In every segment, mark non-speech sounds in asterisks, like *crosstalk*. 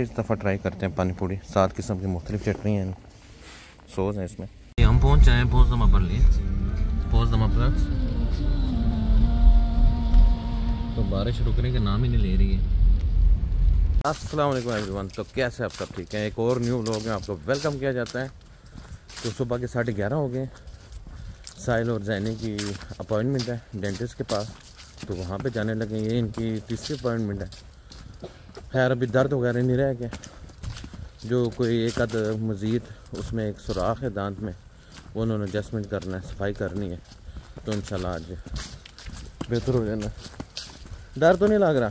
इस दफ़ा ट्राई करते हैं पानी पूरी। सात किस्म की मुख्तलिफ़ चटनी हैं। सोज हैं इसमें। हम पहुँच जाए पहुँच दमा पर लिए। पहुँच दमा पर। तो बारिश रुकने के नाम ही नहीं ले रही है। अस्सलाम एवरीवन। तो कैसे आप सब ठीक हैं? एक और न्यू लोग हैं आपको वेलकम किया जाता है। तो सुबह के साढ़े ग्यारह हो गए। साहिल और जैनी की अपॉइंटमेंट है डेंटिस्ट के पास। तो वहाँ पे जाने लगे ये इनकी तीसरी अपॉइंटमेंट है। खैर अभी दर्द वगैरह नहीं रह गया। जो कोई एक अद मज़ीद उसमें एक सुराख है दांत में वो उन्होंने एडजस्टमेंट करना है सफ़ाई करनी है। तो इन आज बेहतर हो जाना। डर तो नहीं लग रहा?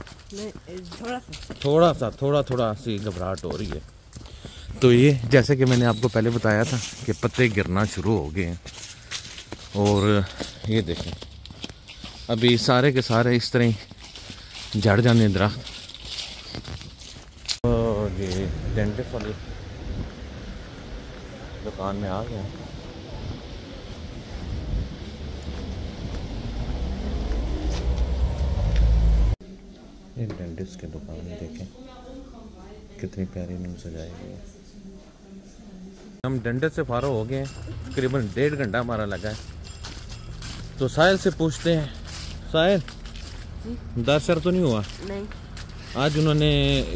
थोड़ा सा। थोड़ा सा थोड़ा थोड़ा सी घबराहट हो रही है। तो ये जैसे कि मैंने आपको पहले बताया था कि पत्ते गिरना शुरू हो गए हैं। और ये देखें अभी सारे के सारे इस तरह ही झड़ जाने दरख्त। डेंटिस्ट वाली दुकान में आ गया ये डेंटिस्ट की दुकान में देखें। कितनी प्यारी नींद सजाई गई हम डेंटिस्ट से फारो हो गए तकरीबन डेढ़ घंटा हमारा लगा है। तो साहिल से पूछते हैं। साहिल दस सर तो नहीं हुआ? नहीं। आज उन्होंने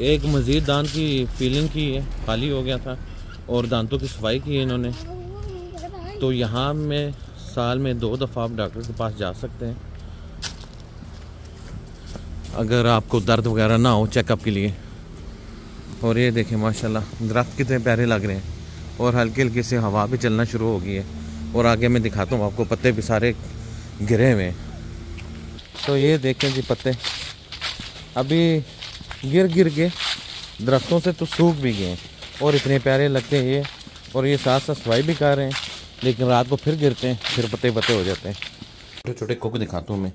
एक मज़ीद दांत की फीलिंग की है, खाली हो गया था और दांतों की सफ़ाई की है इन्होंने। तो यहाँ में साल में दो दफ़ा आप डॉक्टर के पास जा सकते हैं। अगर आपको दर्द वगैरह ना हो चेकअप के लिए। और ये देखें, माशाल्लाह, दरख्त कितने प्यारे लग रहे हैं। और हल्की हल्की से हवा भी चलना शुरू हो गई है। और आगे मैं दिखाता हूँ आपको, पत्ते भी सारे गिरे हुए हैं। तो ये देखें जी पत्ते। अभी गिर गिर के दरख्तों से तो सूख भी गए और इतने प्यारे लगते हैं ये। और ये साथ साथ सफ़ाई भी कर रहे हैं। लेकिन रात को फिर गिरते हैं फिर पत्ते पत्ते हो जाते हैं। छोटे छोटे कुक दिखाता हूँ मैं।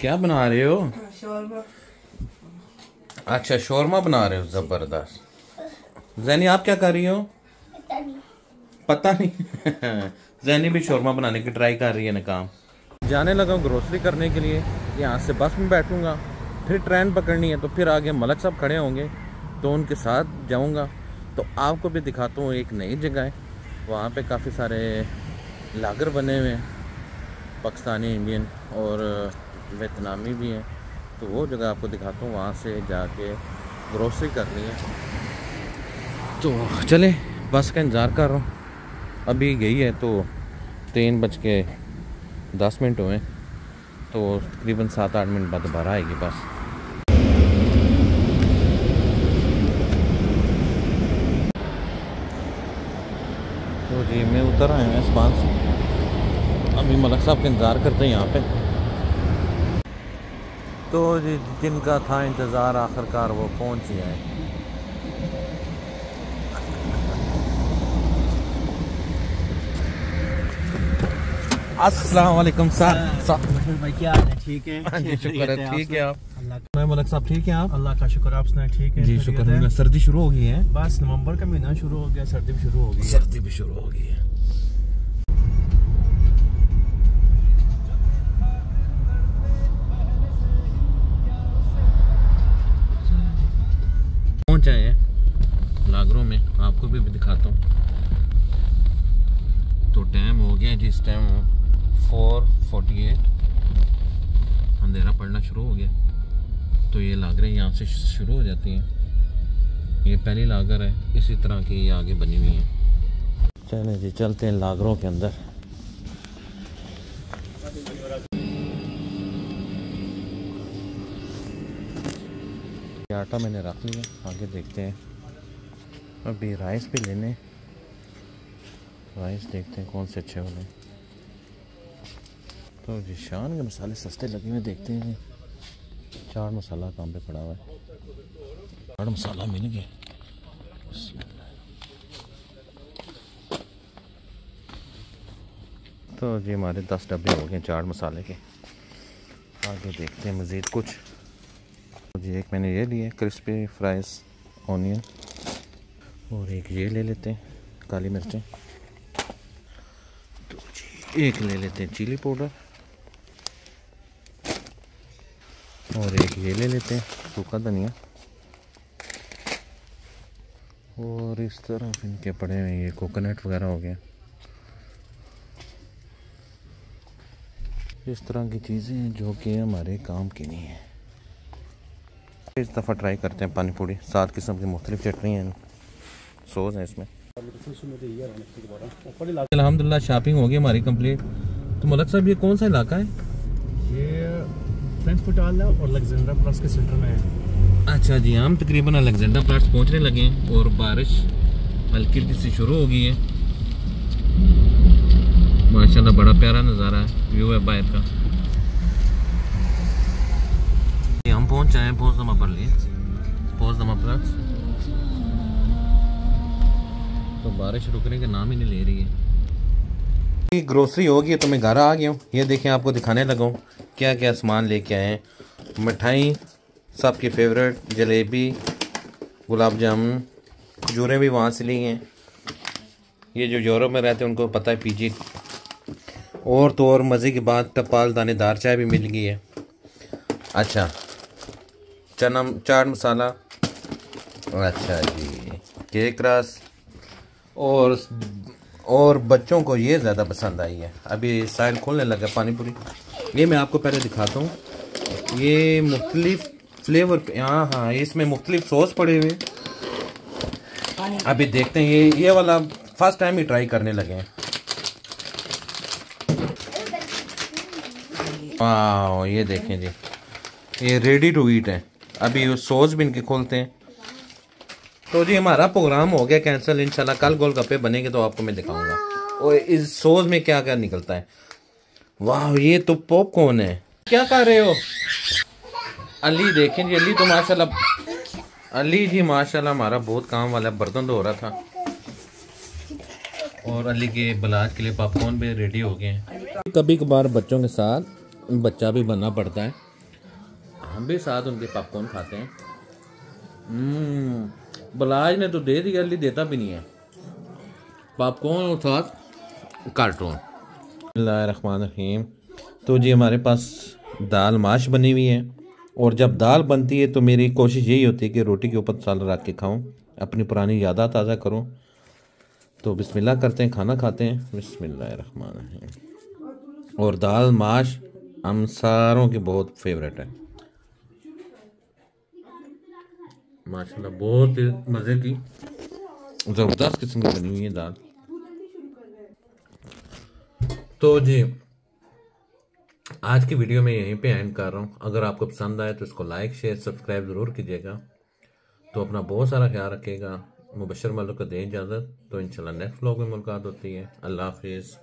क्या बना रहे हो? अच्छा शोरमा बना रहे हो ज़बरदस्त। जैनी आप क्या कर रही हो? पता नहीं। *laughs* जैनी भी शोरमा बनाने की ट्राई कर रही है ना काम। जाने लगा ग्रोसरी करने के लिए। यहाँ से बस में बैठूँगा, फिर ट्रेन पकड़नी है तो फिर आगे मलक साहब खड़े होंगे तो उनके साथ जाऊँगा। तो आपको भी दिखाता हूँ एक नई जगह है, वहाँ पे काफ़ी सारे लागर बने हुए हैं, पाकिस्तानी इंडियन और वियतनामी भी हैं। तो वो जगह आपको दिखाता हूँ, वहाँ से जाके ग्रोसरी करनी है। तो चले, बस का इंतज़ार कर रहा हूँ। अभी गई है तो तीन बज के दस मिनट हुए तो तकरीबन सात आठ मिनट बाद दोबारा आएगी बस। तो जी, मैं उतर आया हूँ इस बात से। अभी मलक साहब का इंतज़ार करते हैं यहाँ पे। तो जी जिनका था इंतज़ार, आखिरकार वो पहुँच ही। आए अस्सलाम वालेकुम सर भाई क्या हाल है? ठीक है? हाँ जी शुक्र है ठीक है आप? मलक साहब ठीक है आप? अल्लाह का शुक्र आप सुनाए ठीक है? जी शुक्र है। सर्दी शुरू हो गई है। बस नवंबर का महीना शुरू हो गया सर्दी भी शुरू हो गई सर्दी भी शुरू हो गई है। पहुँच आए हैं लागरों में आपको भी दिखाता हूँ। तो टाइम हो गया जिस टाइम फोर फोर्टी एट। अंधेरा पड़ना शुरू हो गया। तो ये लागरें यहाँ से शुरू हो जाती हैं। ये पहली लागर है, इसी तरह की ये आगे बनी हुई है। चले जी, चलते हैं लागरों के अंदर। आटा मैंने रख लिया, आगे देखते हैं। अभी राइस भी लेने राइस देखते हैं कौन से अच्छे होने तो जी, शान के मसाले सस्ते लगे हुए देखते हैं चाट मसाला काम पे पड़ा हुआ है। चाट मसाला मिल गया तो जी, हमारे दस डब्बे हो गए चाट मसाले के। आगे देखते हैं मज़ीद कुछ। तो जी, एक मैंने ये लिए, क्रिस्पी फ्राइज, ऑनियन। और एक ये ले लेते हैं, काली मिर्चें। तो जी, एक ले लेते हैं चिली पाउडर। और एक ये ले लेते हैं, सूखा धनिया। और इस तरफ़ इनके पड़े हुए ये कोकोनट वगैरह हो गया। इस तरह की चीज़ें हैं जो कि हमारे काम की नहीं है। इस दफ़ा ट्राई करते हैं पानी पूरी सात किस्म की मुख्तलिफ़ चटनी हैं। सोज हैं इसमें। अलहमदिल्ला शॉपिंग होगी हमारी कंप्लीट तो मलक साहब, ये कौन सा इलाका है? फ्रेंच पटाल है और लेक्जेंडर प्लस के सेंटर में है। अच्छा जी हम तकरीबन अलेक्जेंडर प्लाट्स पहुँचने लगे हैं और बारिश हल्की हल्की सी शुरू हो गई है। माशाल्लाह बड़ा प्यारा नज़ारा है व्यू है बाहर का। हम पहुँच जाए पहुँच दमा पर लिए। पहुँच दमा प्लाट्स तो बारिश रुकने का नाम ही नहीं ले रही है। ग्रोसरी होगी तो मैं घर आ गया हूँ। ये देखें आपको दिखाने लगा हूँ। क्या क्या सामान लेके आए मिठाई, सबकी फेवरेट जलेबी, गुलाब जामुन, खजूरें भी वहाँ से ली हैं। ये जो यूरोप में रहते हैं, उनको पता है, पीजी। और तो और मज़े की बात टपाल दानेदार चाय भी मिल गई है। अच्छा चना, चाट मसाला। अच्छा जी, केक रस। और और बच्चों को ये ज़्यादा पसंद आई है। अभी साइड खोलने लगा पानी पूरी ये मैं आपको पहले दिखाता हूँ। ये मुख्तलिफ़ फ्लेवर हाँ हाँ इसमें मुख्तलिफ़ सॉस पड़े हुए। अभी देखते हैं, ये ये वाला फ़र्स्ट टाइम ही ट्राई करने लगे हैं। वाह ये देखें जी। ये रेडी टू ईट है। अभी सॉस भी इनके खोलते हैं। तो जी हमारा प्रोग्राम हो गया कैंसिल इंशाल्लाह कल गोलगप्पे बनेंगे तो आपको मैं दिखाऊँगा। और इस सॉस में क्या क्या निकलता है? वाह ये तो पॉपकॉर्न है। क्या कर रहे हो? अली देखें जी अली तो माशाल्लाह अली जी माशाल्लाह हमारा बहुत काम वाला बर्तन धो रहा था। और अली के बलाज के लिए पॉपकॉर्न भी रेडी हो गए हैं। कभी कभार बच्चों के साथ बच्चा भी बनना पड़ता है। हम भी साथ उनके पॉपकॉर्न खाते हैं। हम्म, बलाज ने तो दे दिया अली देता भी नहीं है। पॉपकॉर्न और साथ कार्टून। रहीम तो जी हमारे पास दाल माश बनी हुई है, और जब दाल बनती है तो मेरी कोशिश यही होती है कि रोटी के ऊपर साल रख के खाऊं, अपनी पुरानी यादा ताज़ा करूँ। तो बिस्मिल्लाह करते हैं, खाना खाते हैं। बिस्मिल्लाह रहीम और दाल माश हम सारों की बहुत फेवरेट है। माशाल्लाह, बहुत मज़े की। ज़बरदस्त किस्म की बनी हुई है दाल। तो जी, आज की वीडियो में यहीं पे एंड कर रहा हूँ। अगर आपको पसंद आए तो इसको लाइक शेयर सब्सक्राइब ज़रूर कीजिएगा। तो अपना बहुत सारा ख्याल रखिएगा। मुबशर मलिक को दें इजाज़त। तो इंशाल्लाह नेक्स्ट व्लॉग में मुलाकात होती है। अल्लाह हाफिज़।